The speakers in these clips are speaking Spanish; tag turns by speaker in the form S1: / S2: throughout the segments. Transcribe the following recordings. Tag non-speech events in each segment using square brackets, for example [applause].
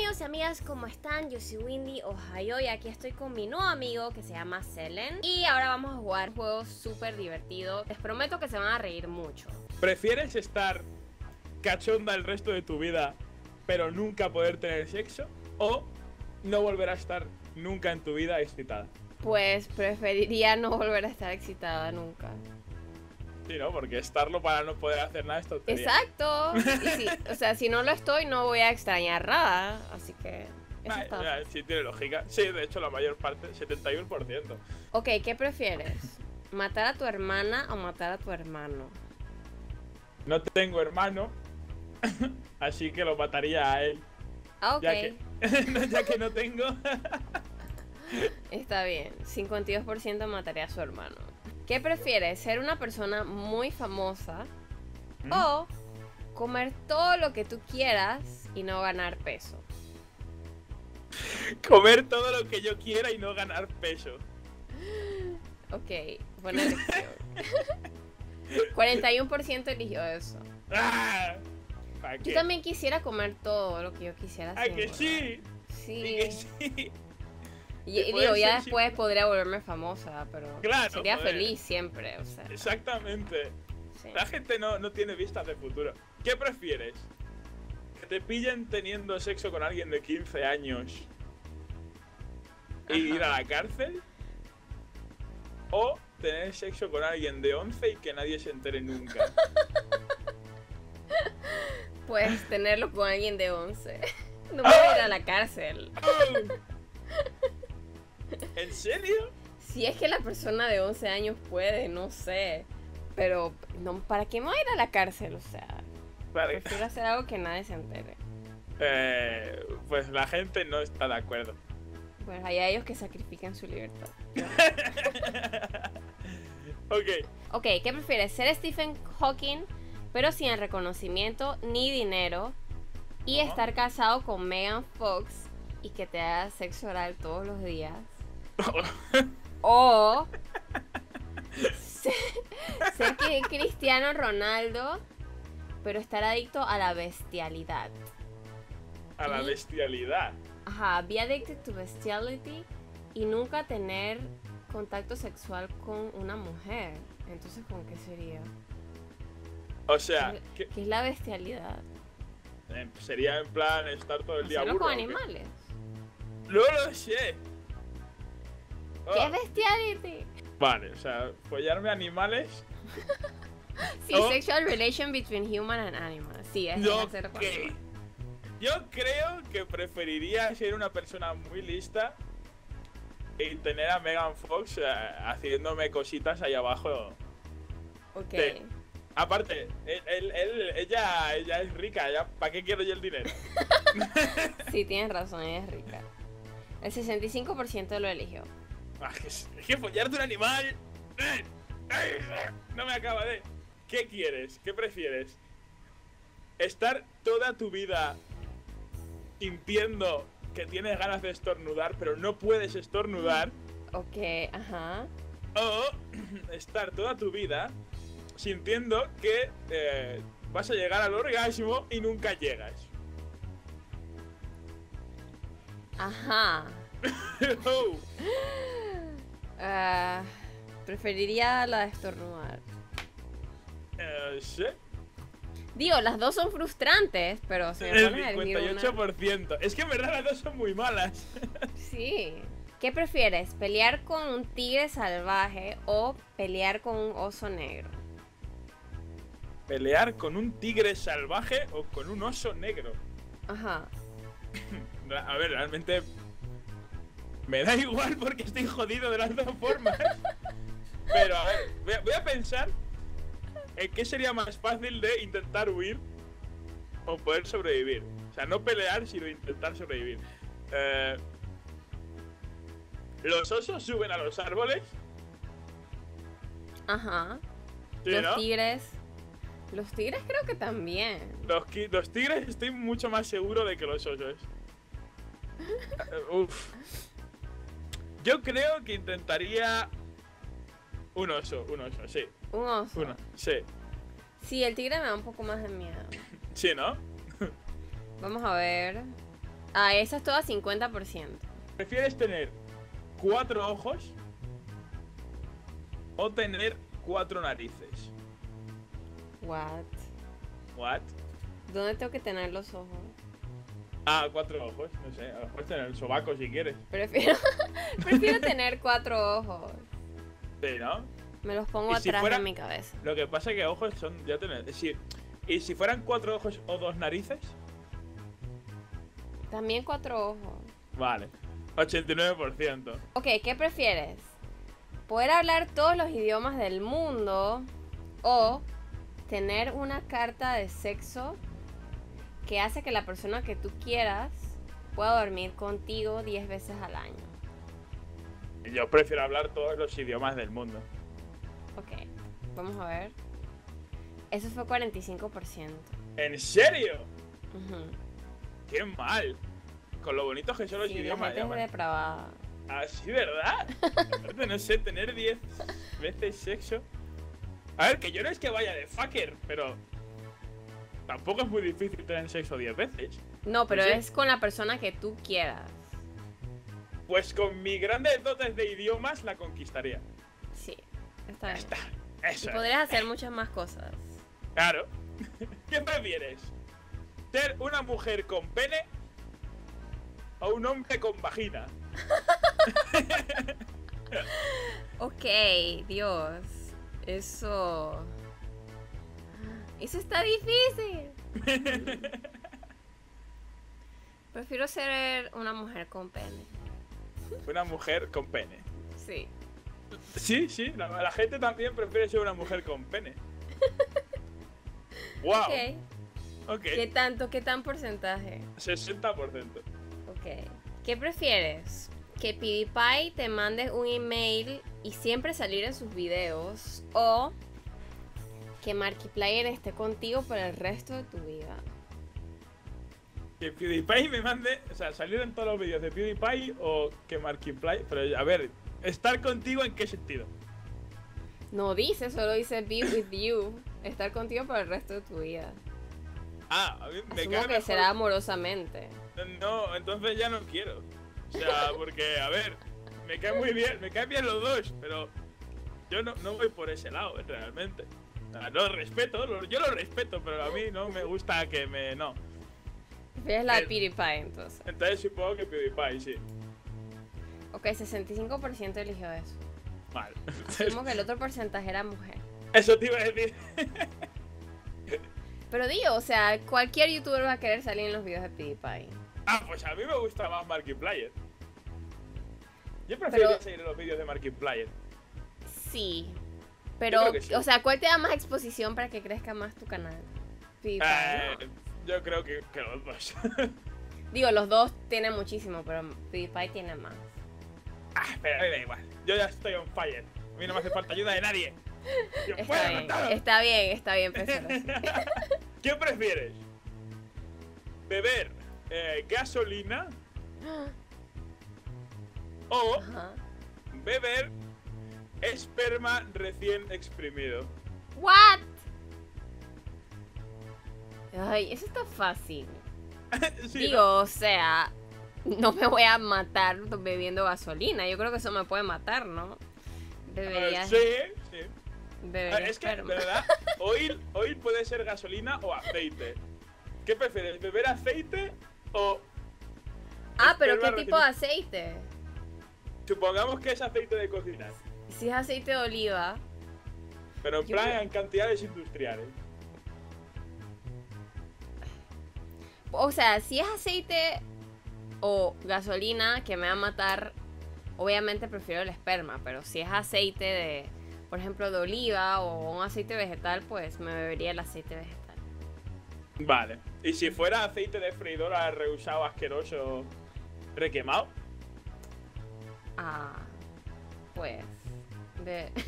S1: amigos y amigas, ¿cómo están? Yo soy Windy Ohio y aquí estoy con mi nuevo amigo que se llama Selen Y ahora vamos a jugar un juego súper divertido Les prometo que se van a reír mucho
S2: ¿Prefieres estar cachonda el resto de tu vida pero nunca poder tener sexo? ¿O no volver a estar nunca en tu vida excitada?
S1: Pues preferiría no volver a estar excitada nunca
S2: Sí, ¿no? Porque estarlo para no poder hacer nada es tontería.
S1: Exacto. o sea, si no lo estoy, no voy a extrañar nada. Así que. Eso
S2: Ah,
S1: está.
S2: ya, sí, tiene lógica. Sí, de hecho, la mayor parte, 71%.
S1: Ok, ¿qué prefieres? ¿Matar a tu hermana o matar a tu hermano?
S2: No tengo hermano, [laughs] así que lo mataría a él.
S1: Ah, ok.
S2: Ya, que, [laughs] ya que no tengo. [laughs]
S1: Está bien. 52% mataría a su hermano. ¿Qué prefieres? ¿Ser una persona muy famosa
S2: ¿Mm?
S1: o comer todo lo que tú quieras y no ganar peso?
S2: Comer todo lo que yo quiera y no ganar peso.
S1: Ok, buena elección. [laughs] 41% eligió eso.
S2: ¡Ah! ¿Para
S1: Yo también quisiera comer todo lo que yo quisiera.
S2: ¡Ah,
S1: sin
S2: que sí!
S1: Sí.
S2: ¡Sí que sí!
S1: Y, digo, ya después podría volverme famosa, pero
S2: Claro,
S1: sería
S2: joder.
S1: feliz siempre, o sea.
S2: Exactamente.
S1: sí.
S2: La gente no, no tiene vistas de futuro. ¿Qué prefieres? ¿Que te pillen teniendo sexo con alguien de 15 años y
S1: Ajá.
S2: ir a la cárcel? ¿O tener sexo con alguien de 11 y que nadie se entere nunca? [laughs]
S1: Puedes tenerlo con alguien de 11. [laughs] No voy a ir a la cárcel.
S2: ¿En serio?
S1: Si es que la persona de 11 años puede, no sé. Pero, no, ¿para qué me voy a ir a la cárcel? O sea,
S2: Vale.
S1: prefiero hacer algo que nadie se entere.
S2: Eh, pues la gente no está de acuerdo.
S1: Bueno, hay ellos que sacrifican su libertad. [laughs]
S2: Ok,
S1: Ok, ¿qué prefieres? ¿Ser Stephen Hawking, pero sin el reconocimiento ni dinero? Y estar casado con Megan Fox y que te haga sexo oral todos los días. O [laughs] ser, que Cristiano Ronaldo, pero estar adicto a la bestialidad.
S2: a la bestialidad.
S1: Ajá, be addicted to bestiality y nunca tener contacto sexual con una mujer. Entonces, ¿con qué sería?
S2: O sea,
S1: ¿Qué, es la bestialidad?
S2: eh, sería en plan estar todo el día
S1: con animales.
S2: No lo sé.
S1: ¿Qué
S2: Oh,
S1: es bestiality?
S2: Vale, o sea, follarme animales. [laughs]
S1: Sí,
S2: Oh.
S1: sexual relation between human and animal. Sí, es
S2: Yo qué.
S1: animales.
S2: Yo creo que preferiría ser una persona muy lista y tener a Megan Fox eh, haciéndome cositas ahí abajo.
S1: Ok.
S2: Sí. Aparte, él- él- él- ella, ella es rica, ¿para qué quiero yo el dinero? [laughs]
S1: Sí, tienes razón, ella es rica. El 65% lo eligió.
S2: Ah, que es, es que follarte un animal. No me acaba de. ¿Qué quieres? ¿Qué prefieres? ¿Estar toda tu vida sintiendo que tienes ganas de estornudar, pero no puedes estornudar?
S1: Ok, ajá.
S2: ¿O estar toda tu vida sintiendo que eh, vas a llegar al orgasmo y nunca llegas?
S1: Ajá. [laughs]
S2: Oh,
S1: Ah, preferiría la de estornudar.
S2: eh, sí.
S1: Digo, las dos son frustrantes, pero si me pones a elegir una...
S2: 58%. Es que en verdad las dos son muy malas. [laughs]
S1: Sí. ¿Qué prefieres? ¿Pelear con un tigre salvaje o pelear con un oso negro?
S2: ¿Pelear con un tigre salvaje o con un oso negro?
S1: Ajá. [laughs]
S2: A ver, realmente me da igual porque estoy jodido de las dos formas. [laughs] Pero a ver, voy a, voy a pensar en qué sería más fácil de intentar huir o poder sobrevivir. O sea, no pelear, sino intentar sobrevivir. Eh, los osos suben a los árboles.
S1: Ajá.
S2: ¿sí,
S1: los
S2: no?
S1: tigres. Los tigres creo que también.
S2: Los, los tigres estoy mucho más seguro de que los osos. [laughs] Eh, Uf. Yo creo que intentaría un oso, un oso, sí.
S1: Un oso.
S2: Uno, sí.
S1: Sí, el tigre me da un poco más de miedo. [laughs]
S2: Sí, ¿no? [laughs]
S1: Vamos a ver. Ah, esa es toda 50%.
S2: ¿Prefieres tener cuatro ojos o tener cuatro narices?
S1: What?
S2: What?
S1: ¿Dónde tengo que tener los ojos?
S2: Ah, cuatro ojos, no sé, a lo mejor tener el sobaco si quieres.
S1: Prefiero, [laughs] prefiero tener cuatro ojos.
S2: Sí, ¿no?
S1: Me los pongo
S2: ¿Y si
S1: atrás
S2: fuera-
S1: de mi cabeza.
S2: Lo que pasa es que ojos son ya tener. Si, y si fueran cuatro ojos o dos narices,
S1: También cuatro ojos.
S2: vale. 89%.
S1: Ok, ¿qué prefieres? ¿Poder hablar todos los idiomas del mundo o tener una carta de sexo que hace que la persona que tú quieras pueda dormir contigo 10 veces al año?
S2: Yo prefiero hablar todos los idiomas del mundo.
S1: Ok, vamos a ver. Eso fue 45%.
S2: ¿En serio? ¡Qué mal! Con lo bonitos que son los
S1: Sí, la
S2: idiomas.
S1: gente
S2: ya,
S1: es depravada.
S2: Ah, sí, ¿verdad? Aparte, no sé, tener 10 veces sexo. A ver, que yo no es que vaya de fucker, pero. Tampoco es muy difícil tener sexo 10 veces.
S1: No, pero
S2: Sí.
S1: es con la persona que tú quieras.
S2: Pues con mis grandes dotes de idiomas la conquistaría.
S1: Sí, está bien.
S2: está.
S1: Y
S2: Eso. es.
S1: podrías hacer muchas más cosas.
S2: Claro. [laughs] ¿Qué prefieres? ¿Ser una mujer con pene o un hombre con vagina? [laughs]
S1: Ok, Dios. Eso. Eso está difícil. [laughs] Prefiero ser una mujer con pene.
S2: Una mujer con pene.
S1: Sí.
S2: Sí, sí, la, la gente también prefiere ser una mujer con pene. [laughs] ¡Wow!
S1: Ok.
S2: Ok,
S1: ¿Qué tanto? ¿Qué tan porcentaje?
S2: 60%.
S1: Ok. ¿Qué prefieres? ¿Que PewDiePie te mande un email y siempre salir en sus videos? ¿O que Markiplier esté contigo por el resto de tu vida?
S2: Que PewDiePie me mande, o sea, salir en todos los vídeos de PewDiePie o que Markiplier. Pero a ver, ¿estar contigo en qué sentido?
S1: No dice, solo dice be with you. Estar contigo por el resto de tu vida.
S2: Ah, a mí me
S1: Asumo que
S2: mejor-
S1: será amorosamente.
S2: No, entonces ya no quiero. O sea, [laughs] porque, a ver, me cae muy bien, me caen bien los dos, pero yo no, no voy por ese lado, realmente. O sea, lo respeto, lo- yo lo respeto, pero a mí no me gusta que me. No.
S1: Prefieres la de
S2: El-
S1: PewDiePie entonces.
S2: Entonces supongo que PewDiePie, sí.
S1: Ok, 65% eligió eso.
S2: Vale.
S1: Asumo que el otro porcentaje era mujer.
S2: Eso te iba a decir. [laughs]
S1: Pero digo, o sea, cualquier youtuber va a querer salir en los videos de PewDiePie.
S2: Ah, pues a mí me gusta más Markiplier. Yo prefiero
S1: Pero-
S2: seguir los vídeos de Markiplier.
S1: Sí. Pero,
S2: sí.
S1: o sea, ¿cuál te da más exposición para que crezca más tu canal? PewDiePie,
S2: Eh, yo creo que, que los dos. [laughs]
S1: Digo, los dos tienen muchísimo, pero PewDiePie tiene más.
S2: ah, pero a mí me da igual. Yo ya estoy on fire. A mí no me hace falta ayuda de nadie. Yo puedo
S1: Está bien, está bien, está bien. [laughs]
S2: ¿Qué prefieres? ¿Beber eh, gasolina [gasps] o
S1: Ajá.
S2: beber esperma recién exprimido?
S1: What? Ay, eso está fácil. [laughs]
S2: Sí,
S1: Digo,
S2: ¿no?
S1: o sea, no me voy a matar bebiendo gasolina. Yo creo que eso me puede matar, ¿no? Debería,
S2: Eh, sí, sí.
S1: debería
S2: es que, de verdad, [laughs] oil, oil puede ser gasolina o aceite. ¿Qué prefieres? ¿Beber aceite o
S1: Ah, pero ¿qué tipo de aceite?
S2: Supongamos que es aceite de cocinar,
S1: Si es aceite de oliva,
S2: pero en
S1: Yo
S2: plan en cantidades industriales.
S1: o sea, si es aceite o gasolina que me va a matar, obviamente prefiero el esperma, pero si es aceite de, por ejemplo, de oliva o un aceite vegetal, pues me bebería el aceite vegetal.
S2: Vale. ¿Y si fuera aceite de freidora reusado asqueroso requemado?
S1: Ah, pues. De- [laughs]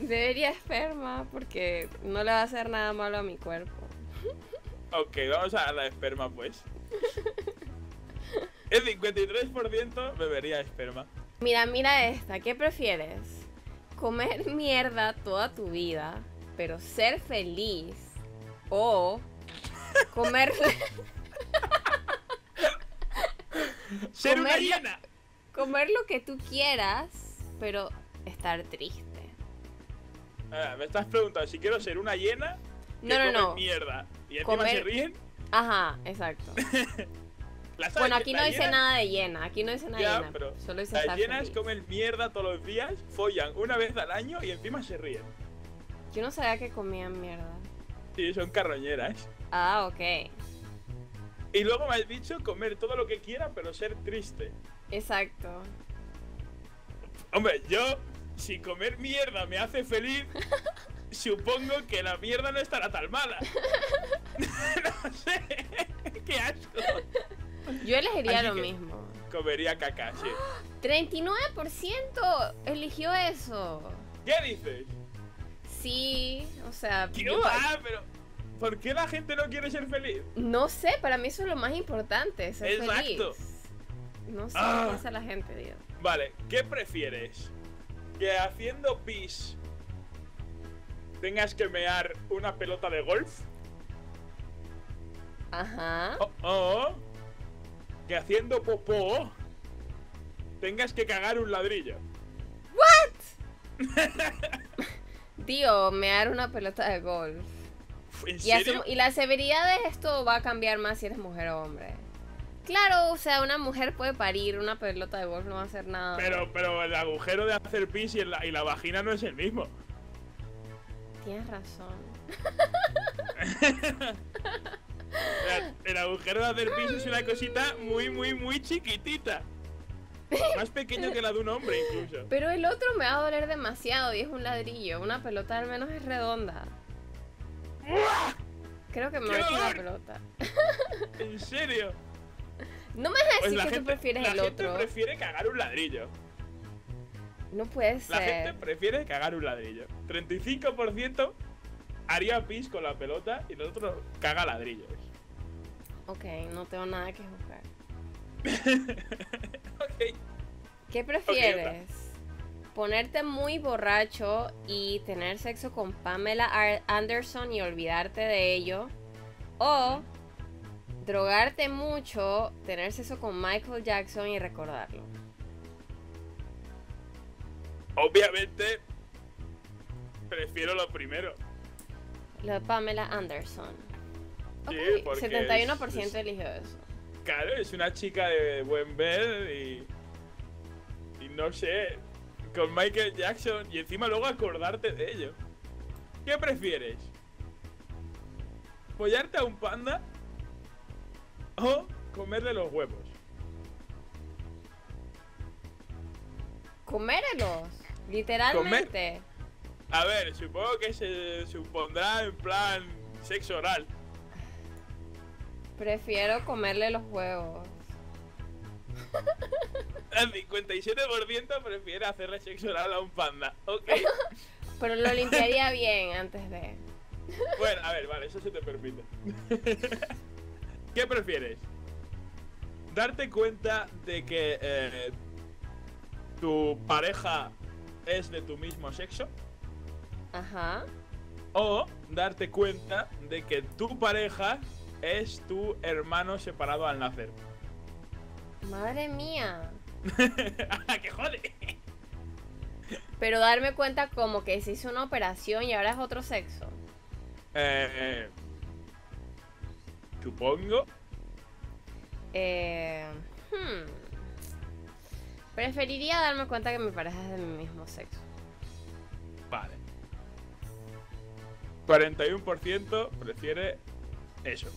S1: Bebería esperma porque no le va a hacer nada malo a mi cuerpo.
S2: Ok, vamos a la esperma pues. [laughs] El 53% bebería esperma.
S1: Mira, mira esta, ¿qué prefieres? ¿Comer mierda toda tu vida, pero ser feliz? ¿O comer, [laughs]
S2: ¡Ser una hiena!
S1: Comer lo que tú quieras, pero estar triste.
S2: Ah, me estás preguntando si quiero ser una hiena
S1: No, no, no.
S2: mierda. Y encima
S1: Comer-
S2: se ríen.
S1: Ajá, exacto. [laughs] Bueno, aquí no dice nada de llena, aquí no dice nada
S2: Ya,
S1: de llena.
S2: pero
S1: Solo dice
S2: Las hienas
S1: feliz.
S2: comen mierda todos los días, follan una vez al año y encima se ríen.
S1: Yo no sabía que comían mierda.
S2: Sí, son carroñeras.
S1: Ah, ok.
S2: Y luego me has dicho comer todo lo que quiera, pero ser triste.
S1: Exacto.
S2: Hombre, yo, si comer mierda me hace feliz, [laughs] supongo que la mierda no estará tan mala. [laughs] no sé. [laughs] Qué asco.
S1: Yo elegiría
S2: Así
S1: lo mismo.
S2: Comería caca, sí. [gasps]
S1: 39% eligió eso.
S2: ¿Qué dices?
S1: Sí, o sea,
S2: ¿Qué
S1: yo-
S2: va? Pero, ¿por qué la gente no quiere ser feliz?
S1: no sé, para mí eso es lo más importante, ser
S2: Exacto.
S1: feliz. No sé
S2: Ah.
S1: qué la gente, Dios.
S2: Vale, ¿qué prefieres? ¿Que haciendo pis tengas que mear una pelota de golf?
S1: Ajá.
S2: O, o que haciendo popó tengas que cagar un ladrillo. [laughs]
S1: Tío, me dar una pelota de golf.
S2: ¿En
S1: Y,
S2: serio?
S1: y la severidad de esto va a cambiar más si eres mujer o hombre. Claro, o sea, una mujer puede parir, una pelota de golf no va a hacer nada.
S2: Pero, pero el agujero de hacer pis y la, y la vagina no es el mismo.
S1: Tienes razón.
S2: El, [laughs] el agujero de hacer pis es una cosita muy, muy, muy chiquitita. Más pequeño que la de un hombre incluso.
S1: Pero el otro me va a doler demasiado y es un ladrillo. Una pelota al menos es redonda. Creo que me
S2: ¡Qué
S1: voy a la pelota.
S2: ¿En serio?
S1: No me vas a
S2: Pues
S1: decir
S2: la
S1: que tú
S2: gente,
S1: prefieres
S2: la
S1: el
S2: gente
S1: otro.
S2: prefiere cagar un ladrillo.
S1: No puede
S2: La gente
S1: ser.
S2: prefiere cagar un ladrillo. 35% haría pis con la pelota y el otro caga ladrillos.
S1: Ok, no tengo nada que juzgar. [laughs]
S2: ok.
S1: ¿Qué prefieres? ¿Ponerte muy borracho y tener sexo con Pamela Anderson y olvidarte de ello? ¿O drogarte mucho, tener sexo con Michael Jackson y recordarlo?
S2: Obviamente, prefiero lo primero.
S1: Lo de Pamela Anderson.
S2: Sí,
S1: Ok,
S2: porque
S1: 71%
S2: es- es-
S1: eligió eso.
S2: Claro, es una chica de buen ver y. Y no sé. Con Michael Jackson y encima luego acordarte de ello. ¿Qué prefieres? ¿Follarte a un panda? ¿O comerle los huevos?
S1: Comérelos, literalmente.
S2: A ver, supongo que se supondrá en plan sexo oral.
S1: Prefiero comerle los huevos. [laughs]
S2: El 57% prefiere hacerle sexo oral a un panda. Ok. [laughs]
S1: Pero lo limpiaría bien antes de.
S2: Bueno, a ver, vale, eso se te permite. [laughs] ¿Qué prefieres? ¿Darte cuenta de que eh, tu pareja es de tu mismo sexo?
S1: Ajá.
S2: ¿O darte cuenta de que tu pareja es tu hermano separado al nacer?
S1: Madre mía. [laughs]
S2: ¡Ah, ¡Que jode!
S1: Pero darme cuenta como que se hizo una operación y ahora es otro sexo.
S2: Eh, supongo.
S1: Eh, hmm. Preferiría darme cuenta que mi pareja es de mi mismo sexo.
S2: Vale. 41% prefiere eso.